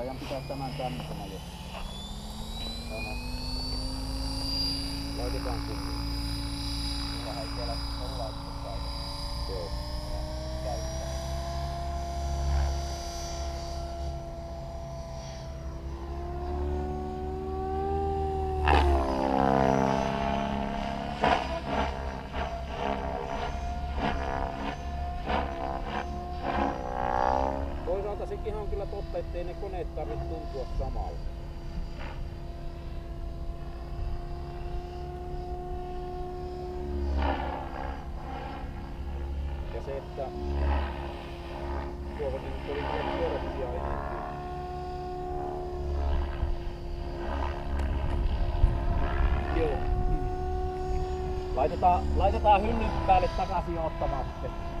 Taidan pitää tämän tämmöisenä jo. Tämä. Laitetaan sinne. Vähän siellä on Toisaalta sekin on kyllä totta, ettei ne koneet tarvitse tuntua samalla. Ja se, että tuohon niitä korpsia enemmän. Joo. Laitetaan, laitetaan hyllyn päälle takaisin ottamaan sitten.